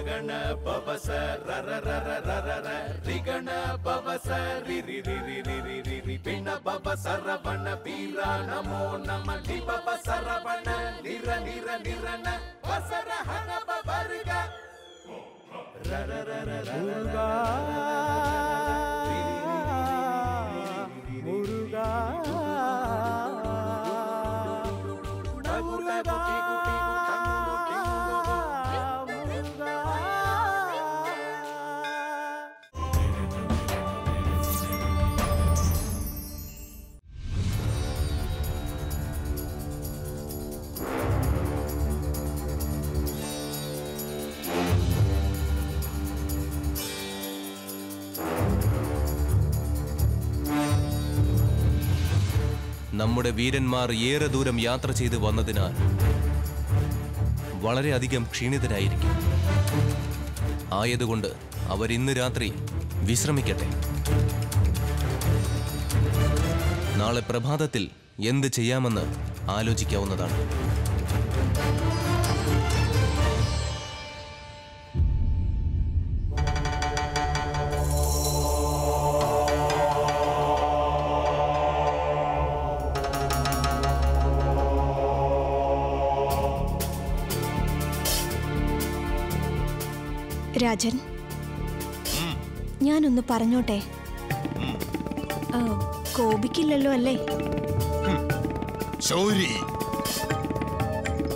ರಗಣ ಪವಸ ರರ ರರ ರರ ರಿಗಣ ಪವಸ ರಿ ರಿ ರಿ ರಿ ರಿ ರಿ ರಿ ರಿ ಪಿಣ ಪವ ಸರವಣ ವೀರ ನಮೋ ನಮ ಲಿ ಪವ ಸರವಣ ನಿರ ನಿರ ನಿರನ ವಸರ ಹನ ಪವರ್ಗ ರರ ರರ ಮುರುಗಾ ಮುರುಗಾ ಮುರುಗಾ നമ്മുടെ വീരന്മാർ ഏറെ ദൂരം യാത്ര ചെയ്ത് വന്നതിനാൽ വളരെയധികം ക്ഷീണിതരായിരിക്കും. ആയതുകൊണ്ട് അവരിന്ന് രാത്രി വിശ്രമിക്കട്ടെ. നാളെ പ്രഭാതത്തിൽ എന്ത് ചെയ്യാമെന്ന് ആലോചിക്കാവുന്നതാണ്. രാജൻ. ഞാനൊന്ന് പറഞ്ഞോട്ടെ? കോപിക്കില്ലല്ലോ അല്ലേ? ശൗരി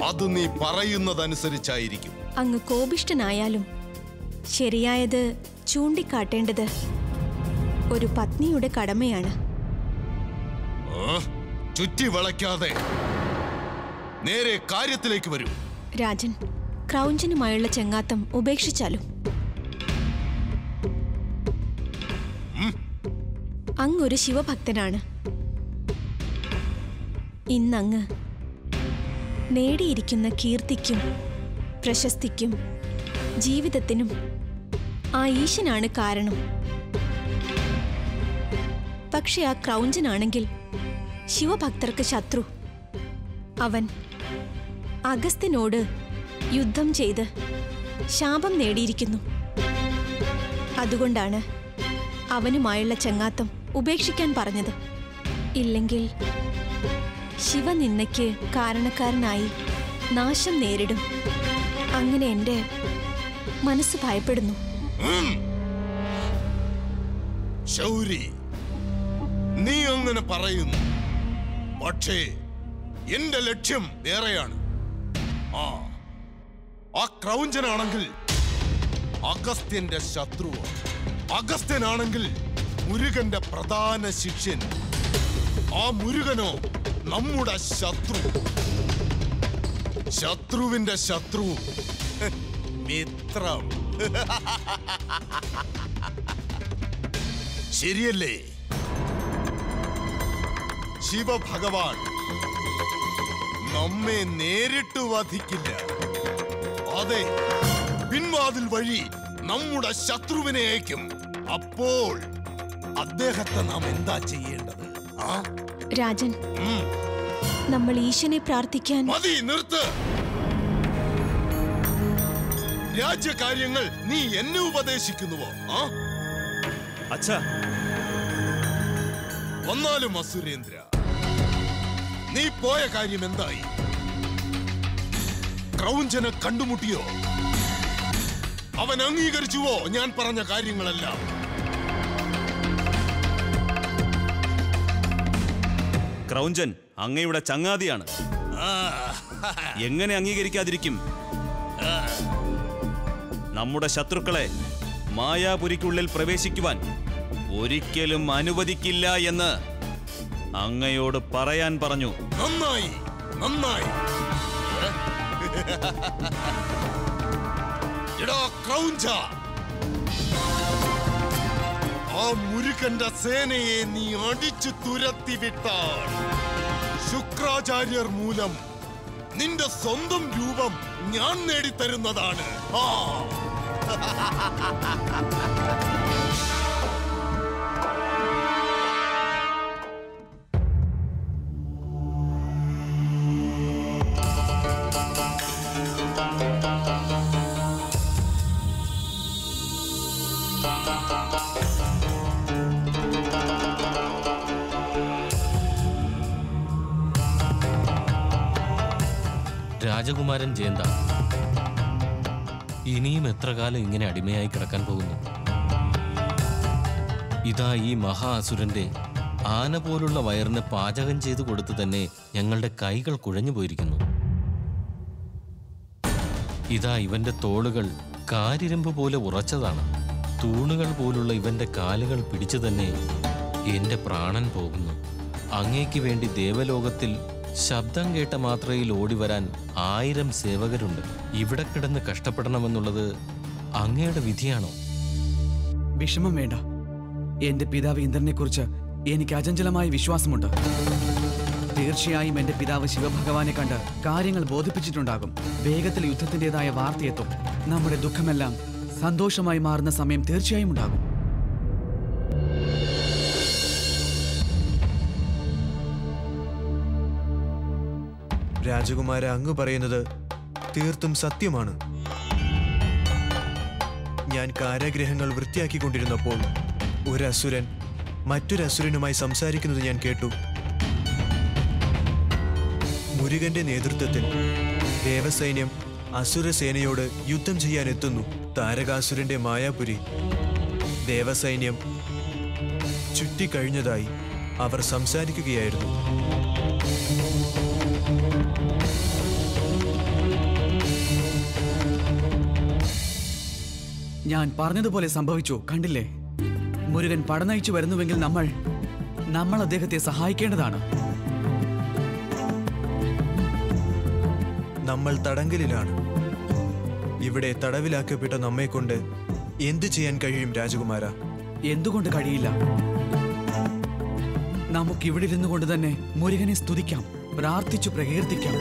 അത് നീ പറയുന്നതനുസരിച്ചായിരിക്കും. അങ്ങ് കോപിഷ്ടനായാലും ശരിയായത് ചൂണ്ടിക്കാട്ടേണ്ടത് ഒരു പത്നിയുടെ കടമയാണ്? ചുറ്റി വളയ്ക്കാതെ നേരെ കാര്യത്തിലേക്ക് വരൂ. രാജൻ ക്രൗഞ്ചനുമായുള്ള ചെങ്ങാത്തം ഉപേക്ഷിച്ചാലും. അങ്ങൊരു ശിവഭക്തനാണ്. ഇന്നങ്ങ് നേടിയിരിക്കുന്ന കീർത്തിക്കും പ്രശസ്തിക്കും ജീവിതത്തിനും ആ ഈശനാണ് കാരണം. പക്ഷെ ആ ക്രൗഞ്ചനാണെങ്കിൽ ശിവഭക്തർക്ക് ശത്രു. അവൻ അഗസ്ത്യനോട് യുദ്ധം ചെയ്ത് ശാപം നേടിയിരിക്കുന്നു. അതുകൊണ്ടാണ് അവനുമായുള്ള ചങ്ങാത്തം ഉപേക്ഷിക്കാൻ പറഞ്ഞത്. ഇല്ലെങ്കിൽ ശിവനിന്നയ്ക്ക് കാരണക്കാരനായി നാശം നേരിടും. അങ്ങനെ എന്റെ മനസ്സ് ഭയപ്പെടുന്നു. നീ അങ്ങനെ പറയുന്നു. പക്ഷേ എന്റെ ലക്ഷ്യം വേറെയാണ്. ആ ആ ക്രൗഞ്ചനാണെങ്കിൽ അഗസ്ത്യന്റെ ശത്രു അഗസ്ത്യനാണെങ്കിൽ മുരുകന്റെ പ്രധാന ശിഷ്യൻ. ആ മുരുകനോ നമ്മുടെ ശത്രു. ശത്രുവിന്റെ ശത്രു. മിത്രം. ശരിയല്ലേ? ശിവഭഗവാൻ നമ്മെ നേരിട്ട് വധിക്കില്ല. അതെ പിൻവാതിൽ വഴി നമ്മുടെ ശത്രുവിനെ അയക്കും. അപ്പോൾ അദ്ദേഹത്തെ നാം എന്താ ചെയ്യേണ്ടത്? ആ? രാജൻ നമ്മൾ ഈശനെ പ്രാർത്ഥിക്കാൻ മതി നിർത്ത്. രാജ്യകാര്യങ്ങൾ നീ എന്നെ ഉപദേശിക്കുന്നുവോ? ആ? അച്ഛാ. വന്നാലും അസുരേന്ദ്ര നീ പോയ കാര്യം എന്തായി? ക്രൗഞ്ചനെ കണ്ടുമുട്ടിയോ? അവൻ അംഗീകരിച്ചുവോ? ഞാൻ പറഞ്ഞ കാര്യങ്ങളെല്ലാം. ക്രൗഞ്ചൻ അങ്ങയുടെ ചങ്ങാതിയാണ്. എങ്ങനെ അംഗീകരിക്കാതിരിക്കും? നമ്മുടെ ശത്രുക്കളെ മായാപുരിക്കുള്ളിൽ പ്രവേശിക്കുവാൻ ഒരിക്കലും അനുവദിക്കില്ല എന്ന് അങ്ങയോട് പറയാൻ പറഞ്ഞു. നന്നായി നന്നായി. ആ മുരുകന്റെ സേനയെ നീ അടിച്ചു തുരത്തി വിട്ടാൽ ശുക്രാചാര്യർ മൂലം നിന്റെ സ്വന്തം രൂപം ഞാൻ നേടിത്തരുന്നതാണ്. ആ. രാജകുമാരൻ ജയന്ത. ഇനിയും എത്ര കാലം ഇങ്ങനെ അടിമയായി കിടക്കാൻ പോകുന്നു? ഇതാ ഈ മഹാ അസുരന്റെ ആന പോലുള്ള വയറിന് പാചകം ചെയ്തു കൊടുത്ത് തന്നെ ഞങ്ങളുടെ കൈകൾ കുഴഞ്ഞു പോയിരിക്കുന്നു. ഇതാ ഇവന്റെ തോളുകൾ കാരിരമ്പ് പോലെ ഉറച്ചതാണ്. തൂണുകൾ പോലുള്ള ഇവന്റെ കാലുകൾ പിടിച്ചു തന്നെ എന്റെ പ്രാണൻ പോകുന്നു. അങ്ങേക്ക് വേണ്ടി ദേവലോകത്തിൽ ശബ്ദം കേട്ട മാത്രയിൽ ഓടിവരാൻ ആയിരം സേവകരുണ്ട്. ഇവിടെ കിടന്ന് കഷ്ടപ്പെടണമെന്നുള്ളത് അങ്ങയുടെ വിധിയാണോ? വിഷമം വേണ്ട. എന്റെ പിതാവ് ഇന്ദ്രനെ കുറിച്ച് എനിക്ക് അചഞ്ചലമായ വിശ്വാസമുണ്ട്. തീർച്ചയായും എന്റെ പിതാവ് ശിവഭഗവാനെ കണ്ട് കാര്യങ്ങൾ ബോധിപ്പിച്ചിട്ടുണ്ടാകും. വേഗത്തിൽ യുദ്ധത്തിന്റെതായ വാർത്തയെത്തും. നമ്മുടെ ദുഃഖമെല്ലാം സന്തോഷമായി മാറുന്ന സമയം തീർച്ചയായും ഉണ്ടാകും. രാജകുമാര അങ്ങ് പറയുന്നത് തീർത്തും സത്യമാണ്. ഞാൻ കാരാഗ്രഹങ്ങൾ വൃത്തിയാക്കിക്കൊണ്ടിരുന്നപ്പോൾ ഒരു അസുരൻ മറ്റൊരു സംസാരിക്കുന്നത് ഞാൻ കേട്ടു. മുരുകന്റെ നേതൃത്വത്തിൽ ദേവസൈന്യം അസുരസേനയോട് യുദ്ധം ചെയ്യാൻ എത്തുന്നു താരകാസുരന്റെ മായാപുരി ദേവസൈന്യം ചുറ്റിക്കഴിഞ്ഞതായി അവർ സംസാരിക്കുകയായിരുന്നു. ഞാൻ പറഞ്ഞതുപോലെ സംഭവിച്ചു കണ്ടില്ലേ? മുരുകൻ പടനയിച്ചു വരുന്നുവെങ്കിൽ നമ്മൾ നമ്മൾ അദ്ദേഹത്തെ സഹായിക്കേണ്ടതാണ്. നമ്മൾ തടങ്കലിലാണ്. ഇവിടെ തടവിലാക്കപ്പെട്ട നമ്മെ കൊണ്ട് എന്തു ചെയ്യാൻ കഴിയും രാജകുമാര? എന്തുകൊണ്ട് കഴിയില്ല? നമുക്കിവിടെ ഇരുന്നു കൊണ്ട് തന്നെ മുരുകനെ സ്തുതിക്കാം. പ്രാർത്ഥിച്ചു പ്രകീർത്തിക്കാം.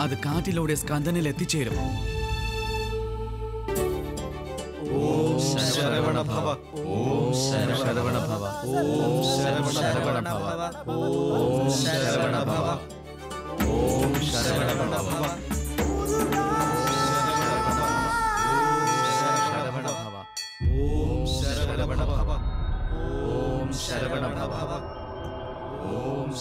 അത് കാറ്റിലൂടെ സ്കന്ദനിൽ എത്തിച്ചേരും.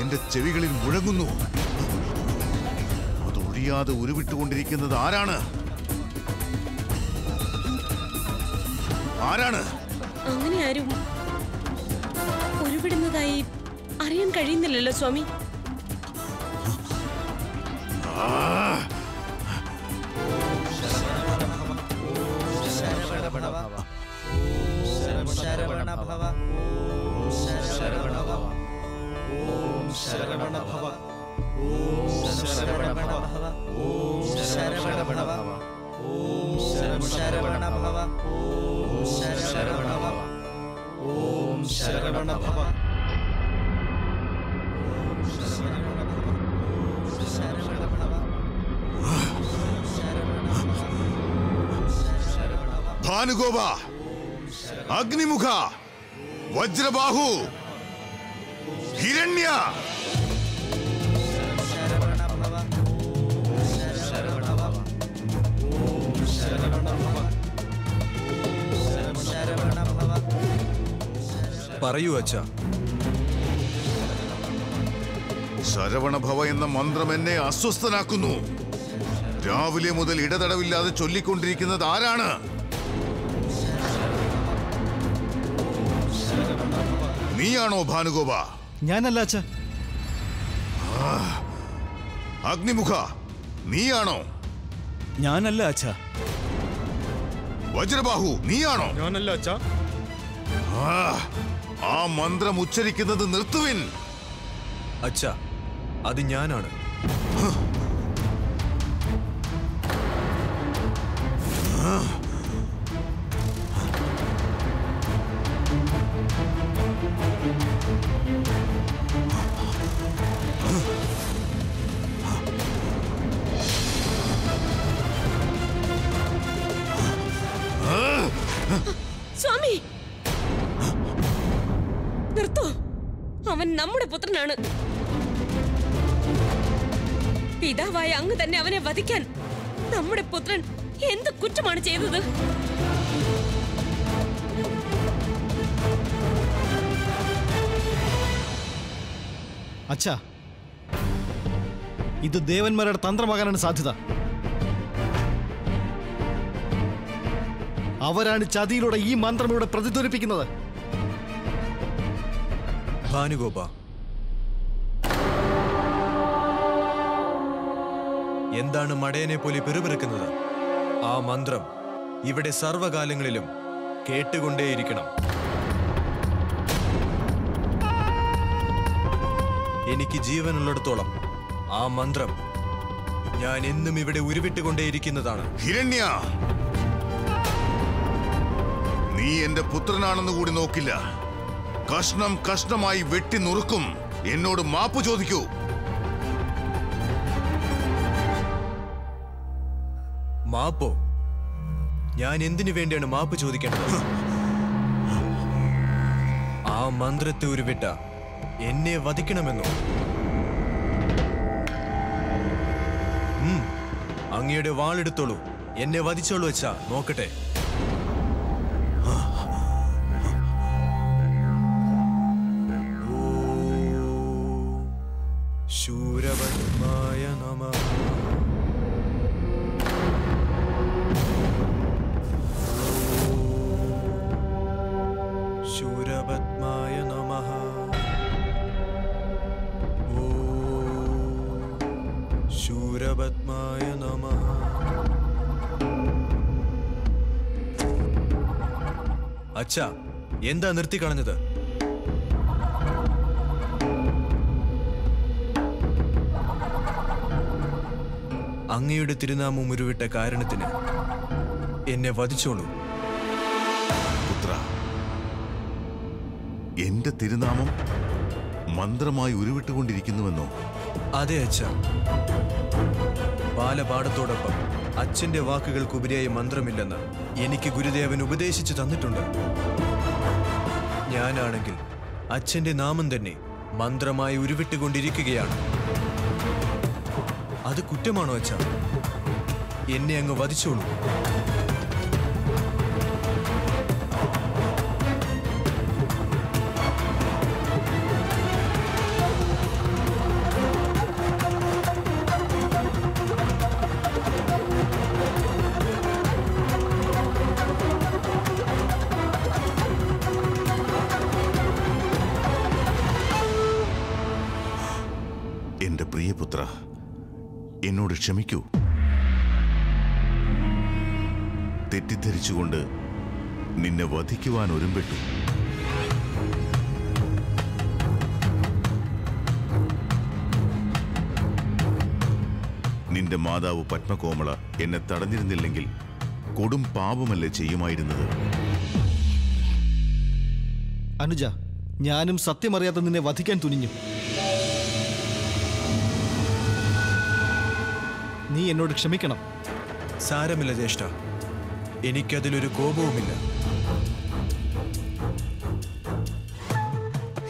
എന്റെ ചെവികളിൽ മുഴങ്ങുന്നു. അത് ഒഴിയാതെ ഉരുവിട്ടുകൊണ്ടിരിക്കുന്നത് ആരാണ്? ആരാണ്? അങ്ങനെ ആരും ഉരുവിടുന്നതായി അറിയാൻ കഴിയുന്നില്ലല്ലോ സ്വാമി. शरवण भव ओम शरवण भव ओम शरवण भव ओम शरवण भव ओम शरवण भव ओम शरवण भव भानुगोबा अग्निमुखा वज्रबाहु हिरण्या। പറയൂ അച്ഛ. ശരവണഭവ എന്ന മന്ത്രം എന്നെ അസ്വസ്ഥനാക്കുന്നു. രാവിലെ മുതൽ ഇടതടവില്ലാതെ ചൊല്ലിക്കൊണ്ടിരിക്കുന്നത് ആരാണ്? നീയാണോ ഭാനുഗോപ? ഞാനല്ല അച്ഛ. അഗ്നിമുഖ നീയാണോ? ഞാനല്ല അച്ഛ. വജ്രബാഹു നീയാണോ? ഞാനല്ല അച്ഛ. ആ, മന്ത്രം ഉച്ചരിക്കുന്നത് നിർത്തുവിൻ. അച്ഛ അത് ഞാനാണ്. നമ്മുടെ പുത്രനാണ്. പിതാവായ അങ്ങ് തന്നെ അവനെ വധിക്കാൻ നമ്മുടെ പുത്രൻ എന്ത് കുറ്റമാണ് ചെയ്തത്? ഇത് ദേവന്മാരുടെ തന്ത്രമാകാനാണ് സാധ്യത. അവരാണ് ചതിയിലൂടെ ഈ മന്ത്രം ഇവിടെ പ്രതിധ്വനിപ്പിക്കുന്നത്. ഭാനുഗോപ. എന്താണ് മടയനെ പോലെ പിറുപിറുക്കുന്നത്? ആ മന്ത്രം ഇവിടെ സർവകാലങ്ങളിലും കേട്ടുകൊണ്ടേയിരിക്കണം. എനിക്ക് ജീവനുള്ളിടത്തോളം ആ മന്ത്രം ഞാൻ എന്നും ഇവിടെ ഉരുവിട്ടുകൊണ്ടേയിരിക്കുന്നതാണ്. ഹിരണ്യ! നീ എന്റെ പുത്രനാണെന്ന് കൂടി നോക്കില്ല. കഷ്ണം കഷ്ണമായി വെട്ടി നുറുക്കും. എന്നോട് മാപ്പ് ചോദിക്കൂ. മാപ്പോ? ഞാൻ എന്തിനു വേണ്ടിയാണ് മാപ്പ് ചോദിക്കേണ്ടത്? ആ മന്ത്രത്തെ ഉരുവിട്ട എന്നെ വധിക്കണമെന്നോ? അങ്ങയുടെ വാളെടുത്തോളൂ. എന്നെ വധിച്ചോളൂ വെച്ചാ നോക്കട്ടെ. ശൂരപത്മായ നമ. ശൂരപത്മായ നമ. അച്ഛ എന്താ നിർത്തിക്കളഞ്ഞത് അങ്ങയുടെ തിരുനാമം ഉരുവിട്ട കാരണത്തിന് എന്നെ വധിച്ചോളൂ. എന്റെ തിരുനാമം മന്ത്രമായി ഉരുവിട്ടുകൊണ്ടിരിക്കുന്നുവെന്നോ? അതെ അച്ഛ. ബാലപാഠത്തോടൊപ്പം അച്ഛന്റെ വാക്കുകൾക്കുപരിയായി മന്ത്രമില്ലെന്ന് എനിക്ക് ഗുരുദേവൻ ഉപദേശിച്ചു തന്നിട്ടുണ്ട്. ഞാനാണെങ്കിൽ അച്ഛന്റെ നാമം തന്നെ മന്ത്രമായി ഉരുവിട്ടുകൊണ്ടിരിക്കുകയാണ്. അത് കുറ്റമാണോ അച്ഛ? എന്നെ അങ്ങ് വധിച്ചോളൂ. എന്നോട് ക്ഷമിക്കൂ. തെറ്റിദ്ധരിച്ചുകൊണ്ട് നിന്നെ വധിക്കുവാൻ ഒരുമ്പെട്ടു. നിന്റെ മാതാവ് പത്മകോമള എന്നെ തടഞ്ഞിരുന്നില്ലെങ്കിൽ കൊടും പാപമല്ലേ ചെയ്യുമായിരുന്നത്? അനുജ ഞാനും സത്യമറിയാതെ നിന്നെ വധിക്കാൻ തുനിഞ്ഞു. നീ എന്നോട് ക്ഷമിക്കണം. സാരമില്ല ജ്യേഷ്ഠ. എനിക്കതിലൊരു കോപവുമില്ല.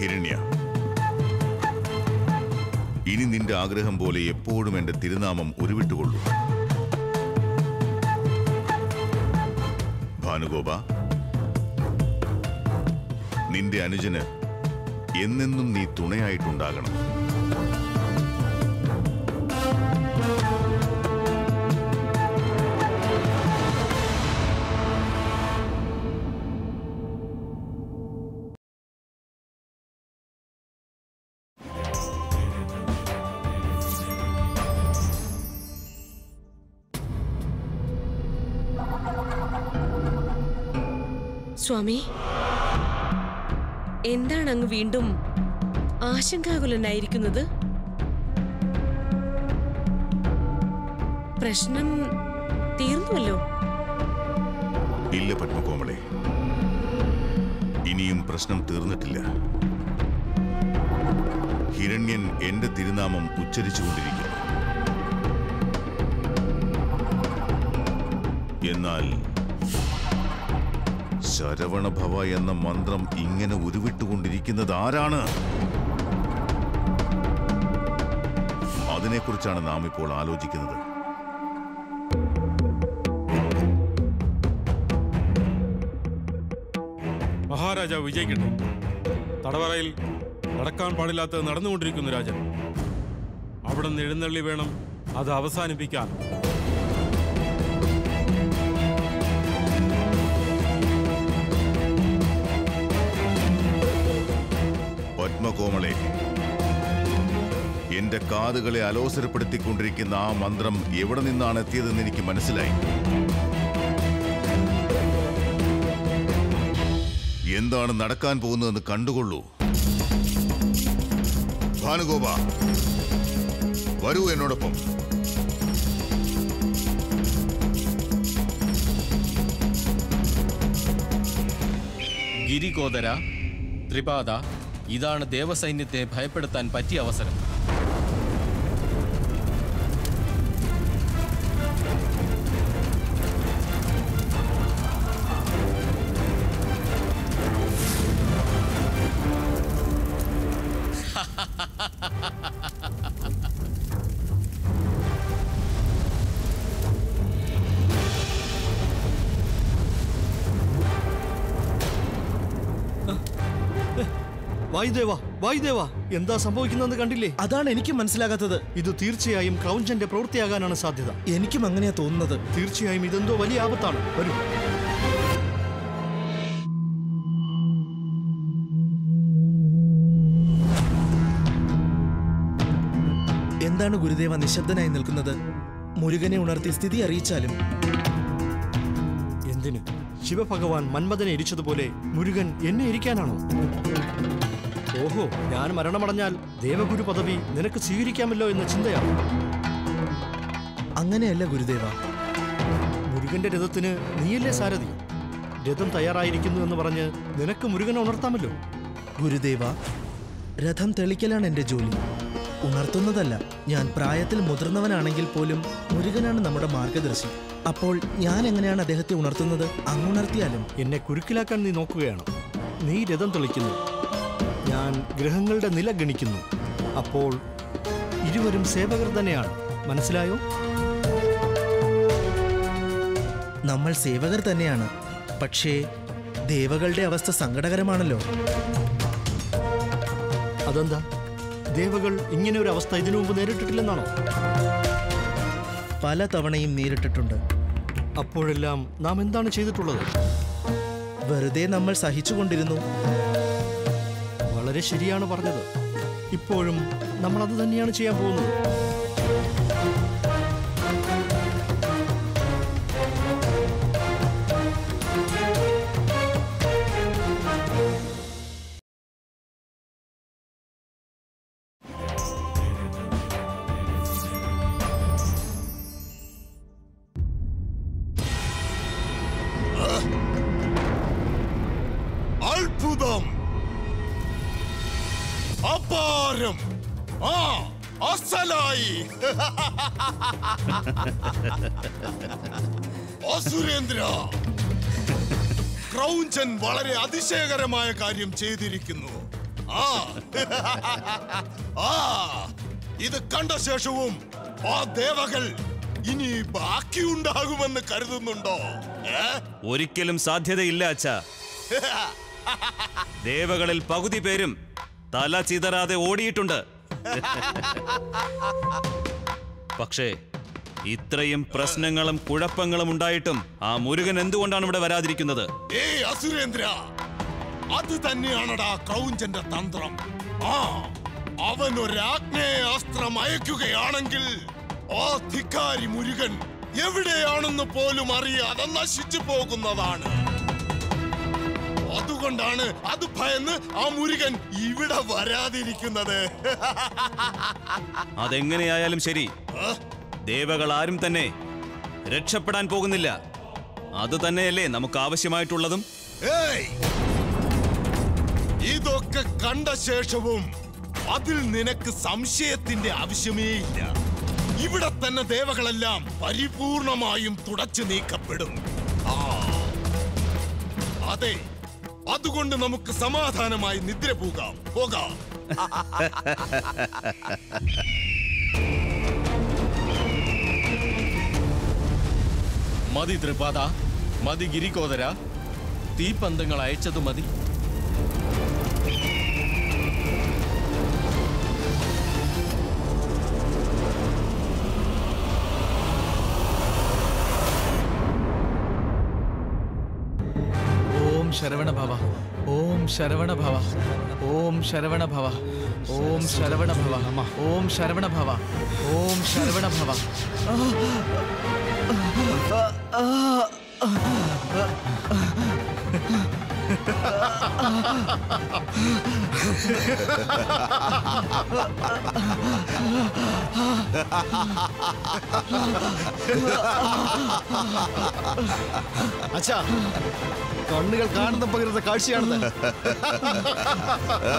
ഹിരണ്യ ഇനി നിന്റെ ആഗ്രഹം പോലെ എപ്പോഴും എന്റെ തിരുനാമം ഉരുവിട്ടുകൊള്ളൂ. ഭാനുഗോപ നിന്റെ അനുജന് എന്നെന്നും നീ തുണയായിട്ടുണ്ടാകണം. സ്വാമി. എന്താണ് അങ്ങ് വീണ്ടും ആശങ്കാകുലനായിരിക്കുന്നത്? പ്രശ്നം തീർന്നുവല്ലോ. ഇല്ല പത്മകോമളെ. ഇനിയും പ്രശ്നം തീർന്നിട്ടില്ല. ഹിരണ്യൻ എന്റെ തിരുനാമം ഉച്ചരിച്ചുകൊണ്ടിരിക്കുന്നു. എന്നാൽ ശരവണഭവ എന്ന മന്ത്രം ഇങ്ങനെ ഉരുവിട്ടുകൊണ്ടിരിക്കുന്നത് ആരാണ് അതിനെക്കുറിച്ചാണ് നാം ഇപ്പോൾ ആലോചിക്കുന്നത്. മഹാരാജാവ് വിജയിക്കട്ടെ. തടവറയിൽ നടക്കാൻ പാടില്ലാത്തത് നടന്നുകൊണ്ടിരിക്കുന്നു രാജ അവിടെ നിന്ന് എഴുന്നള്ളി വേണം അത് അവസാനിപ്പിക്കാൻ. പത്മകോമളെ എന്റെ കാതുകളെ അലോസരപ്പെടുത്തിക്കൊണ്ടിരിക്കുന്ന ആ മന്ത്രം എവിടെ നിന്നാണ് എത്തിയതെന്ന് എനിക്ക് മനസ്സിലായി. എന്താണ് നടക്കാൻ പോകുന്നതെന്ന് കണ്ടുകൊള്ളൂ. ഭാനുഗോപ വരൂ എന്നോടൊപ്പം. ഗിരികോദര ത്രിപാദ ഇതാണ് ദേവസൈന്യത്തെ ഭയപ്പെടുത്താൻ പറ്റിയ അവസരം. വായുദേവ വായുദേവ. എന്താ സംഭവിക്കുന്നതെന്ന് കണ്ടില്ലേ? അതാണ് എനിക്ക് മനസ്സിലാകാത്തത്. ഇത് തീർച്ചയായും ക്രൗഞ്ചന്റെ പ്രവൃത്തിയാകാനാണ് സാധ്യത. എനിക്കും അങ്ങനെയാ തോന്നുന്നത്. തീർച്ചയായും ഇതെന്തോ വലിയ ആപത്താണ്. വരൂ. എന്താണ് ഗുരുദേവ നിശബ്ദനായി നിൽക്കുന്നത്? മുരുകനെ ഉണർത്തി സ്ഥിതി അറിയിച്ചാലും? എന്തിന്? ശിവഭഗവാൻ മന്മഥനെ ഇരിച്ചതുപോലെ മുരുകൻ എന്നെ ഇരിക്കാനാണോ? ഓഹോ ഞാൻ മരണമടഞ്ഞാൽ ദേവഗുരു പദവി നിനക്ക് സ്വീകരിക്കാമല്ലോ എന്ന ചിന്തയാണ്. അങ്ങനെയല്ല ഗുരുദേവ. മുരുകന്റെ രഥത്തിന് നീയല്ലേ സാരഥി? രഥം തയ്യാറായിരിക്കുന്നു എന്ന് പറഞ്ഞ് നിനക്ക് മുരുകനെ ഉണർത്താമല്ലോ. ഗുരുദേവ രഥം തെളിക്കലാണ് എന്റെ ജോലി. ഉണർത്തുന്നതല്ല ഞാൻ പ്രായത്തിൽ മുതിർന്നവനാണെങ്കിൽ പോലും മുരുകനാണ് നമ്മുടെ മാർഗദർശി. അപ്പോൾ ഞാൻ എങ്ങനെയാണ് അദ്ദേഹത്തെ ഉണർത്തുന്നത്? അങ്ങുണർത്തിയാലും. എന്നെ കുരുക്കിലാക്കാൻ നീ നോക്കുകയാണ്. നീ രഥം തെളിക്കുന്നു. ഞാൻ ഗ്രഹങ്ങളുടെ നില ഗണിക്കുന്നു. അപ്പോൾ ഇരുവരും സേവകർ തന്നെയാണ്. മനസ്സിലായോ? നമ്മൾ സേവകർ തന്നെയാണ്. പക്ഷേ ദേവകളുടെ അവസ്ഥ സങ്കടകരമാണല്ലോ. അതെന്താ? ദേവകൾ ഇങ്ങനെ ഒരു അവസ്ഥ ഇതിനു മുമ്പ് നേരിട്ടിട്ടില്ലെന്നാണോ? പല തവണയും നേരിട്ടിട്ടുണ്ട്. അപ്പോഴെല്ലാം നാം എന്താണ് ചെയ്തിട്ടുള്ളത്? വെറുതെ നമ്മൾ സഹിച്ചുകൊണ്ടിരുന്നു. വളരെ ശരിയാണ് പറഞ്ഞത്. ഇപ്പോഴും നമ്മൾ അത് തന്നെയാണ് ചെയ്യാൻ പോകുന്നത്. അസലായി അസുരേന്ദ്ര. ക്രൗഞ്ചൻ വളരെ അതിശയകരമായ കാര്യം ചെയ്തിരിക്കുന്നു. ആ. ആ. ഇത് കണ്ട ശേഷവും ആ ദേവകൾ ഇനി ബാക്കിയുണ്ടാകുമെന്ന് കരുതുന്നുണ്ടോ? ഒരിക്കലും സാധ്യതയില്ല അച്ഛ. ദേവകളിൽ പകുതി പേരും തല ചിതറാതെ ഓടിയിട്ടുണ്ട്. പക്ഷേ ഇത്രയും പ്രശ്നങ്ങളും കുഴപ്പങ്ങളും ഉണ്ടായിട്ടും ആ മുരുകൻ എന്തുകൊണ്ടാണ് ഇവിടെ വരാതിരിക്കുന്നത്? ഏ അസുരേന്ദ്ര അത് തന്നെയാണടാ ക്രൗഞ്ചന്റെ തന്ത്രം. ആ അവൻ ഒരാഗ്നേയാസ്ത്രം അയക്കുകയാണെങ്കിൽ ആ ധിക്കാരി മുരുകൻ എവിടെയാണെന്ന് പോലും അറിയാതെ നശിച്ചു പോകുന്നതാണ്. അതുകൊണ്ടാണ് അത് ഭയന്ന് ആ മുരുകൻ ഇവിടെ വരാതിരിക്കുന്നത്. അതെങ്ങനെയായാലും ശരി. ദേവകൾ ആരും തന്നെ രക്ഷപ്പെടാൻ പോകുന്നില്ല. അത് തന്നെയല്ലേ നമുക്ക് ആവശ്യമായിട്ടുള്ളതും? ഇതൊക്കെ കണ്ട ശേഷവും അതിൽ നിനക്ക് സംശയത്തിന്റെ ആവശ്യമേ ഇല്ല. ഇവിടെ തന്നെ ദേവകളെല്ലാം പരിപൂർണമായും തുടച്ചു നീക്കപ്പെടും. ആ. അതെ അതുകൊണ്ട് നമുക്ക് സമാധാനമായി നിദ്ര പോകാം. പോകാം. മതി ത്രിപാത മതി ഗിരികോതര തീപന്തങ്ങൾ അയച്ചതു മതി. ഓം ശരവണ ഭവ ഓം ശരവണ ഭവ ഓം ശരവണ ഭവ ഓം ശരവണ ഭവ ഓം ശരവണ ഭവ ഓം ശരവണ ഭവ അച്ഛാ കണ്ണുകൾ കാണുന്ന പകരുന്ന കാഴ്ചയാണെന്ന് ആ